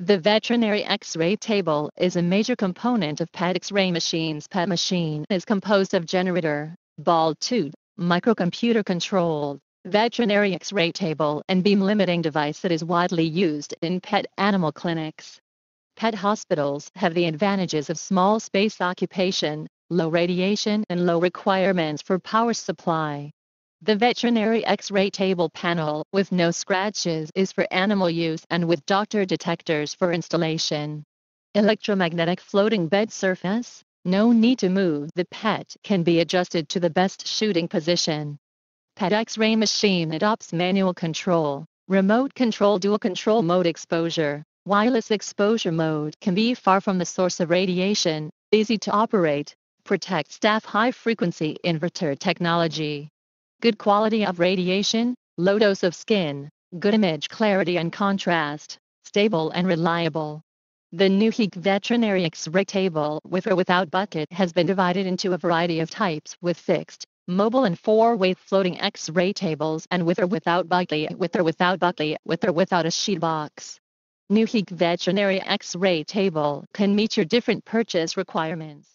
The veterinary X-ray table is a major component of PET X-ray machines. PET machine is composed of generator, ball tube, microcomputer controlled, veterinary X-ray table and beam limiting device that is widely used in pet animal clinics. Pet hospitals have the advantages of small space occupation, low radiation and low requirements for power supply. The veterinary X-ray table panel with no scratches is for animal use and with doctor detectors for installation. Electromagnetic floating bed surface, no need to move. The PET can be adjusted to the best shooting position. PET X-ray machine adopts manual control, remote control dual control mode exposure. Wireless exposure mode can be far from the source of radiation, easy to operate, protect staff high frequency inverter technology good quality of radiation, low dose of skin, good image clarity and contrast, stable and reliable. The Newheek Veterinary X-ray table with or without bucky has been divided into a variety of types with fixed, mobile and four-way floating X-ray tables and with or without bucky, with or without bucky, with or without a sheet box. Newheek Veterinary X-ray table can meet your different purchase requirements.